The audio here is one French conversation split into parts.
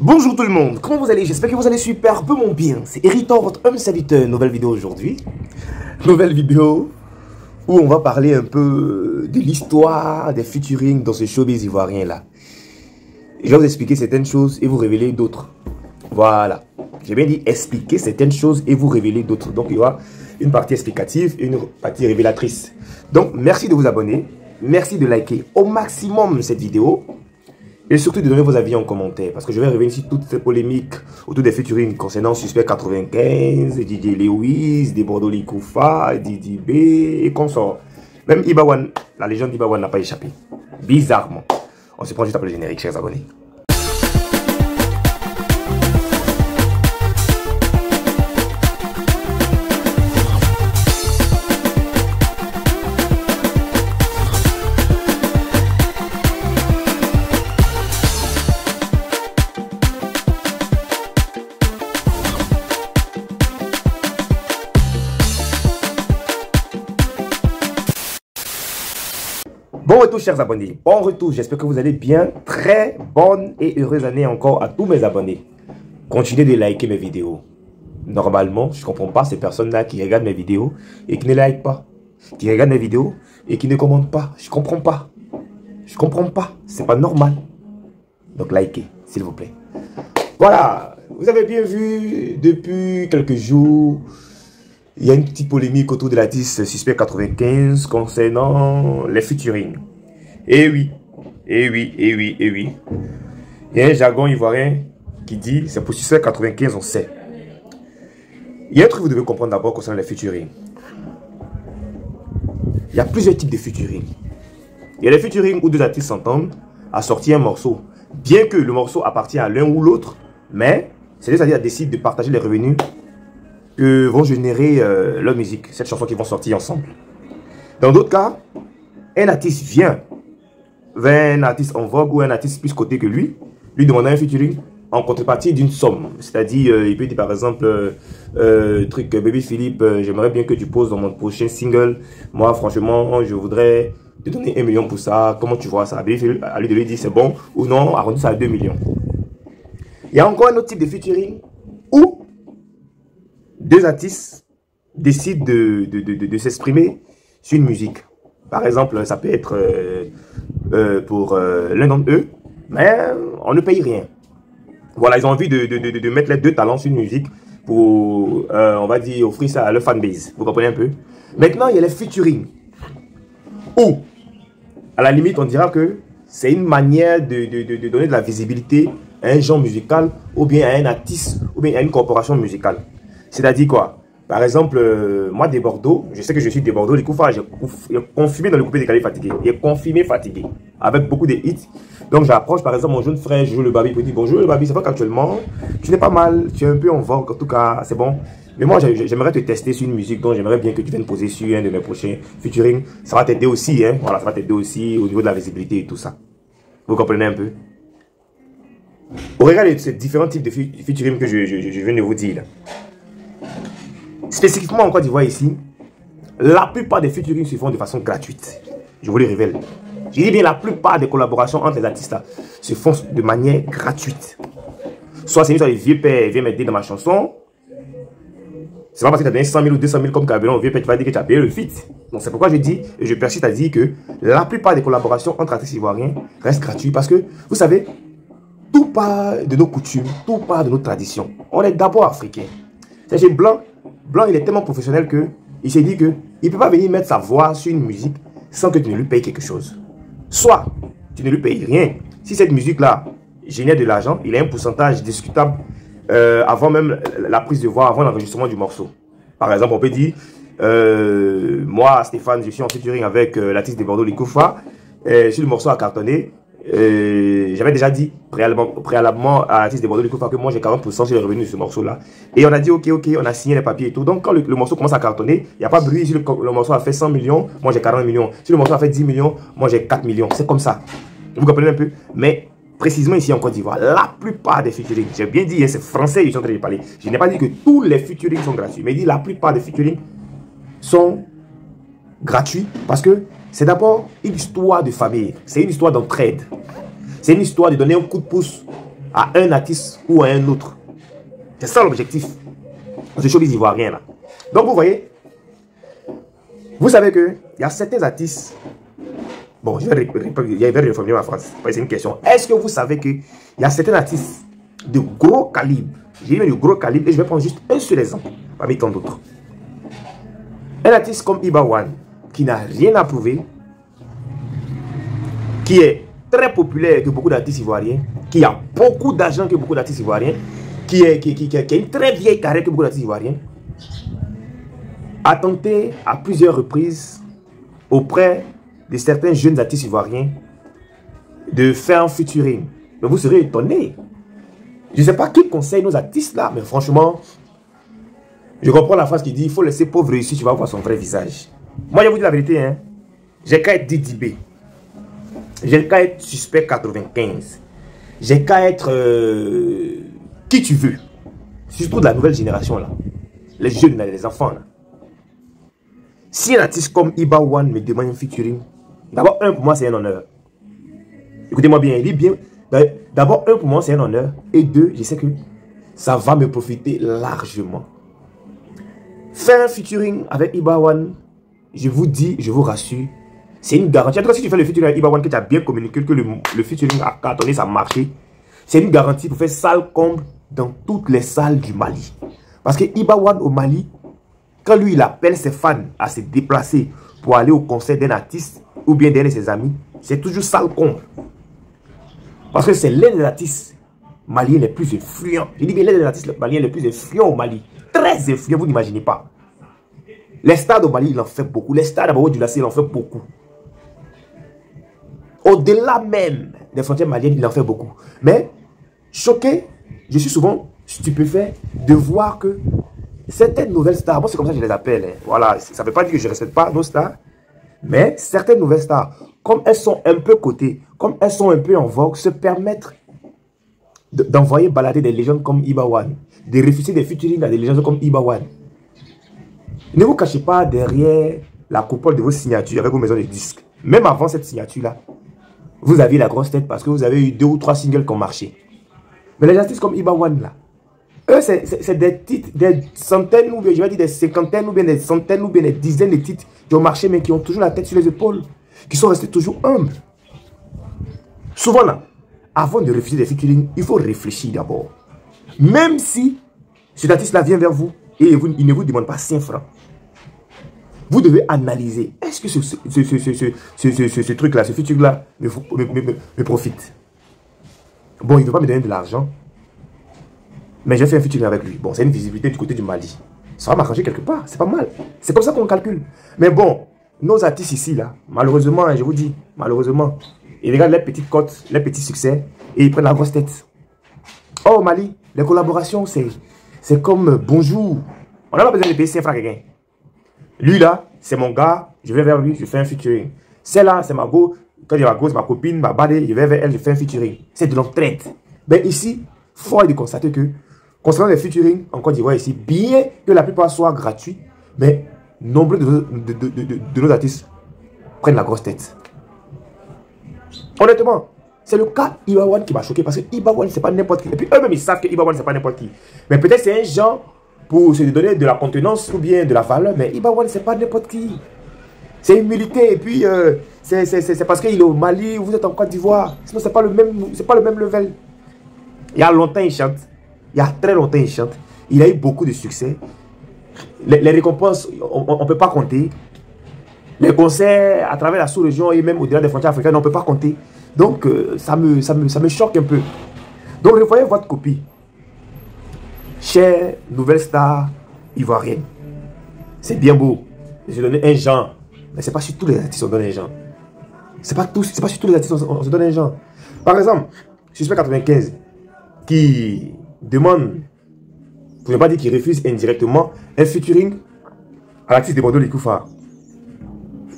Bonjour tout le monde, comment vous allez? J'espère que vous allez super peu mon bien. C'est Héritant, votre homme serviteur. Nouvelle vidéo aujourd'hui. Nouvelle vidéo où on va parler un peu de l'histoire des featuring dans ce showbiz ivoirien là. Je vais vous expliquer certaines choses et vous révéler d'autres. Voilà. J'ai bien dit expliquer certaines choses et vous révéler d'autres. Donc il y aura une partie explicative et une partie révélatrice. Donc merci de vous abonner. Merci de liker au maximum cette vidéo. Et surtout de donner vos avis en commentaire. Parce que je vais revenir sur toutes ces polémiques autour des featuring concernant Suspect 95, Didier Lewis, des Bordeaux Likoufa, Didi B et consorts. Même Ibawan, la légende d'Ibawan n'a pas échappé. Bizarrement. On se prend juste après le générique, chers abonnés. Bon retour chers abonnés, bon retour, j'espère que vous allez bien, très bonne et heureuse année encore à tous mes abonnés. Continuez de liker mes vidéos. Normalement, je ne comprends pas ces personnes-là qui regardent mes vidéos et qui ne like pas. Qui regardent mes vidéos et qui ne commentent pas. Je comprends pas. Je comprends pas, c'est pas normal. Donc likez, s'il vous plaît. Voilà, vous avez bien vu depuis quelques jours il y a une petite polémique autour de la 10 Suspect 95 concernant les featuring. Eh oui, eh oui, eh oui, eh oui. Il y a un jargon ivoirien qui dit, c'est pour Suspect 95, on sait. Il y a un truc que vous devez comprendre d'abord concernant les featuring. Il y a plusieurs types de featuring. Il y a les featuring où deux artistes s'entendent à sortir un morceau. Bien que le morceau appartient à l'un ou l'autre, mais c'est-à-dire décide de partager les revenus que vont générer euh, leur musique, cette chanson qui vont sortir ensemble. Dans d'autres cas, un artiste vient vers un artiste en vogue ou un artiste plus coté que lui, lui demandant un featuring en contrepartie d'une somme. C'est-à-dire, euh, il peut dire par exemple, euh truc, Baby Philippe, j'aimerais bien que tu poses dans mon prochain single. Moi, franchement, je voudrais te donner un million pour ça. Comment tu vois ça? Baby Philippe, à lui de lui dire c'est bon ou non, arrondi ça à 2 millions. Il y a encore un autre type de featuring où deux artistes décident de, de, s'exprimer sur une musique. Par exemple, ça peut être euh, euh, pour euh, l'un d'entre eux, mais on ne paye rien. Voilà, ils ont envie de, mettre les deux talents sur une musique pour, on va dire, offrir ça à leur fanbase. Vous comprenez un peu? Maintenant, il y a les featuring. Ou, à la limite, on dira que c'est une manière de, donner de la visibilité à un genre musical, ou bien à un artiste, ou bien à une corporation musicale. C'est-à-dire quoi? Par exemple, euh, moi des Bordeaux, je sais que je suis des Bordeaux, les Koufa, j'ai confirmé dans le coupé décalé fatigué. Il est confirmé fatigué, avec beaucoup de hits. Donc j'approche par exemple mon jeune frère, je joue le babi, il me dit bonjour le babi, c'est vrai qu'actuellement, tu n'es pas mal, tu es un peu en vogue, en tout cas, c'est bon. Mais moi, j'aimerais te tester sur une musique, donc j'aimerais bien que tu viennes poser sur un de mes prochains featuring. Ça va t'aider aussi, hein? Voilà, ça va t'aider aussi au niveau de la visibilité et tout ça. Vous comprenez un peu? Au regard de ces différents types de featuring que je, je viens de vous dire, là, Spécifiquement en Côte d'Ivoire ici, la plupart des featuring se font de façon gratuite. Je vous le révèle. Je dis bien la plupart des collaborations entre les artistes se font de manière gratuite. Soit c'est une histoire de vieux père vient m'aider dans ma chanson. C'est pas parce que tu as donné 100 000 ou 200 000 comme Cabellon au vieux père tu vas dire que tu as payé le feat. Donc c'est pourquoi je dis, et je persiste à dire que la plupart des collaborations entre artistes ivoiriens restent gratuites. Parce que, vous savez, tout part de nos coutumes, tout part de nos traditions. On est d'abord africains. C'est chez Blanc Blanc, il est tellement professionnel que il s'est dit que il peut pas venir mettre sa voix sur une musique sans que tu ne lui payes quelque chose. Soit tu ne lui payes rien. Si cette musique-là génère de l'argent, il a un pourcentage discutable euh, avant même la prise de voix, avant l'enregistrement du morceau. Par exemple, on peut dire, euh, moi, Stéphane, je suis en featuring avec euh, l'artiste de Bordeaux, Likoufa. si le morceau a cartonné, j'avais déjà dit préalablement, à l'artiste de Bordeaux du que moi j'ai 40% sur les revenus de ce morceau-là. Et on a dit ok, ok, on a signé les papiers et tout. Donc quand le, morceau commence à cartonner, il n'y a pas de bruit. Si le, morceau a fait 100 millions, moi j'ai 40 millions. Si le morceau a fait 10 millions, moi j'ai 4 millions. C'est comme ça. Vous comprenez un peu? Mais précisément ici en Côte d'Ivoire, la plupart des featuring, j'ai bien dit, hein, c'est français, ils sont en train de parler. Je n'ai pas dit que tous les featuring sont gratuits, mais dit la plupart des featuring sont gratuits parce que c'est d'abord une histoire de famille. C'est une histoire d'entraide. C'est une histoire de donner un coup de pouce à un artiste ou à un autre. C'est ça l'objectif ce showbiz ivoirien là. Donc vous voyez, vous savez que il y a certains artistes. Bon, je vais, je vais reformuler ma phrase. C'est une question. Est-ce que vous savez qu'il y a certains artistes de gros calibre, j'ai mis de gros calibre et je vais prendre juste un seul exemple parmi tant d'autres. Un artiste comme Ibawan, qui n'a rien à prouver, qui est très populaire que beaucoup d'artistes ivoiriens, qui a beaucoup d'argent que beaucoup d'artistes ivoiriens, qui, est, qui, a une très vieille carrière que beaucoup d'artistes ivoiriens, a tenté à plusieurs reprises auprès de certains jeunes artistes ivoiriens de faire un featuring. Mais vous serez étonné. Je ne sais pas qui conseille nos artistes là, mais franchement, je comprends la phrase qui dit il faut laisser pauvre réussir, tu vas voir son vrai visage. Moi, je vous dis la vérité, hein. J'ai qu'à être Didibé. J'ai qu'à être suspect 95. J'ai qu'à être euh, qui tu veux. Surtout de la nouvelle génération là. Les jeunes, les enfants là. Si un artiste comme Iba One me demande un featuring, d'abord, un, pour moi, c'est un honneur. Écoutez-moi bien, il dit bien. D'abord, un, pour moi, c'est un honneur. Et deux, je sais que ça va me profiter largement. Faire un featuring avec Iba One, je vous dis, je vous rassure, c'est une garantie. En tout cas, si tu fais le featuring avec Iba One, que tu as bien communiqué, que le, le featuring a cartonné, ça a marché, c'est une garantie pour faire salle comble dans toutes les salles du Mali. Parce que Iba One au Mali, quand lui, il appelle ses fans à se déplacer pour aller au concert d'un artiste ou bien d'un de ses amis, c'est toujours ça le comble. Parce que c'est l'un des artistes maliens les plus influents. Je dis bien l'un des artistes maliens les plus influents au Mali. Très influents, vous n'imaginez pas. Les stades au Mali, il en fait beaucoup. Les stades à Lassé, il en fait beaucoup. Au-delà même des frontières maliennes, il en fait beaucoup. Mais, choqué, je suis souvent stupéfait de voir que certaines nouvelles stars, moi c'est comme ça que je les appelle, hein. voilà, ça ne veut pas dire que je ne respecte pas nos stars, mais certaines nouvelles stars, comme elles sont un peu cotées, comme elles sont un peu en vogue, se permettre d'envoyer balader des légendes comme Ibawan, de refuser des featuring à des légendes comme Ibawan. Ne vous cachez pas derrière la coupole de vos signatures avec vos maisons de disques. Même avant cette signature-là, vous aviez la grosse tête parce que vous avez eu deux ou trois singles qui ont marché. Mais les artistes comme Ibawan, là, eux, c'est des titres, des centaines, ou bien, je vais dire des cinquantaines, ou bien des centaines, ou bien des dizaines de titres qui ont marché, mais qui ont toujours la tête sur les épaules, qui sont restés toujours humbles. Souvent, là, avant de refuser des featuring, il faut réfléchir d'abord. Même si cet artiste-là vient vers vous et il ne vous demande pas 5 francs, vous devez analyser. Est-ce que ce, ce, truc-là, ce featuring-là me, me, profite? Bon, il ne veut pas me donner de l'argent, mais j'ai fait un featuring avec lui. Bon, c'est une visibilité du côté du Mali. Ça va m'arranger quelque part. C'est pas mal. C'est comme ça qu'on calcule. Mais bon, nos artistes ici, là, malheureusement, hein, je vous dis, malheureusement, ils regardent les petites cotes, les petits succès, et ils prennent la grosse tête. Oh, Mali, les collaborations, c'est comme euh, bonjour. On n'a pas besoin de payer 5 francs quelqu'un. Lui, là, c'est mon gars, je vais vers lui, je fais un featuring. Celle-là, c'est ma go. Quand a ma go, c'est ma copine, ma badée, je vais vers elle, je fais un featuring. C'est de l'entraide. Mais ici, faut de constater que Concernant les featuring en Côte d'Ivoire ici, bien que la plupart soient gratuits, mais nombreux de, nos artistes prennent la grosse tête. Honnêtement, c'est le cas Ibawan qui m'a choqué parce que Ibawan, c'est pas n'importe qui. Et puis eux-mêmes, ils savent que Ibawan, c'est pas n'importe qui. Mais peut-être c'est un genre pour se donner de la contenance ou bien de la valeur, mais Ibawan, c'est pas n'importe qui. C'est humilité et puis euh, c'est parce qu'il est au Mali, vous êtes en Côte d'Ivoire. Sinon, c'est pas le même, pas le même level. Il y a longtemps, il chante. Il y a très longtemps, il chante. Il a eu beaucoup de succès. Les, récompenses, on ne peut pas compter. Les concerts à travers la sous-région et même au-delà des frontières africaines, on ne peut pas compter. Donc, euh, ça, me, ça, me, ça me choque un peu. Donc, revoyez votre copie. Chère nouvelle star ivoirienne. C'est bien beau. J'ai donné un genre. Mais ce n'est pas sur tous les artistes qu'on donne un genre. Ce n'est pas, pas sur tous les artistes qu'on se donne un genre. Par exemple, Suspect 95, qui demande, pour ne pas dire qu'il refuse indirectement, un featuring à l'artiste de Bordeaux Likoufa.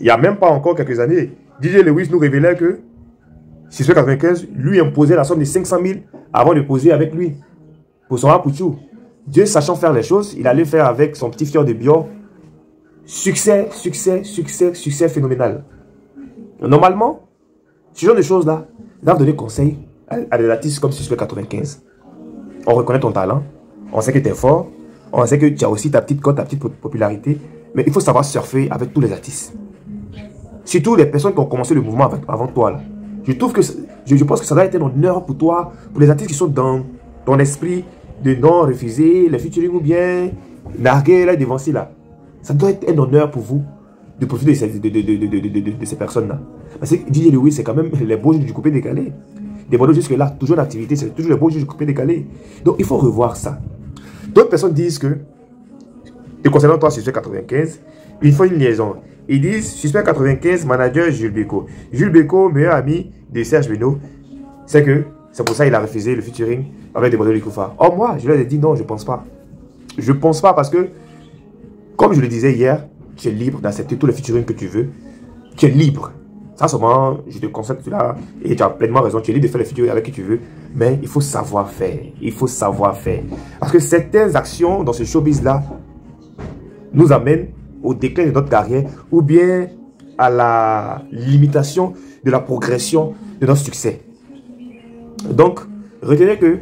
Il n'y a même pas encore quelques années, DJ Lewis nous révélait que 695 lui imposait la somme de 500 000 avant de poser avec lui pour son Apouchou. Dieu sachant faire les choses, il allait faire avec son petit fier de bio. Succès, succès, succès, succès phénoménal. Normalement, ce genre de choses-là doivent donner conseil à des artistes comme Suspect 95. On reconnaît ton talent, on sait que tu es fort, on sait que tu as aussi ta petite cote, ta petite popularité, mais il faut savoir surfer avec tous les artistes. Surtout les personnes qui ont commencé le mouvement avant toi. Je trouve que, je, pense que ça doit être un honneur pour toi, pour les artistes qui sont dans ton esprit de non refuser, le featuring ou bien narguer là, devant là. Ça doit être un honneur pour vous de profiter de ces, de, ces personnes-là. Parce que DJ Lewis, c'est quand même les beaux jours du coupé décalé. Des beaux jusque-là, toujours l'activité, c'est toujours les beaux jours du coupé décalé. Donc il faut revoir ça. D'autres personnes disent que, te concernant toi, Suspect 95, il faut une liaison. Ils disent Suspect 95, manager Jules Beko. Jules Beko, meilleur ami de Serge Beno, c'est que c'est pour ça qu'il a refusé le featuring avec des modèles Koufa. Or, moi, je lui ai dit non, je pense pas. Je pense pas parce que, comme je le disais hier, tu es libre d'accepter tous les featuring que tu veux. Tu es libre. Ça, seulement, je te conseille cela, et tu as pleinement raison, tu es libre de faire les featuring avec qui tu veux, mais il faut savoir faire. Il faut savoir faire. Parce que certaines actions dans ce showbiz-là nous amènent au déclin de notre carrière, ou bien à la limitation de la progression de notre succès. Donc, retenez que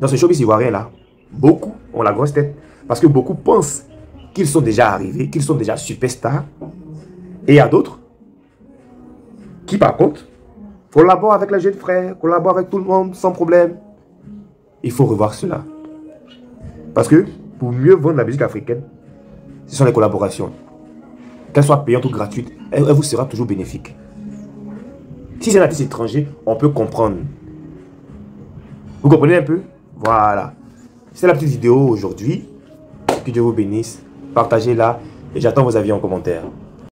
dans ce showbiz ivoirien-là, beaucoup ont la grosse tête, parce que beaucoup pensent qu'ils sont déjà arrivés, qu'ils sont déjà superstars. Et il y a d'autres qui, par contre, collaborent avec les jeunes frères, collaborent avec tout le monde sans problème. Il faut revoir cela. Parce que pour mieux vendre la musique africaine, ce sont les collaborations. Qu'elles soient payantes ou gratuites, elle, vous sera toujours bénéfique. Si c'est un artiste étranger, on peut comprendre. Vous comprenez un peu? Voilà. C'est la petite vidéo aujourd'hui. Que Dieu vous bénisse partagez-la et j'attends vos avis en commentaire.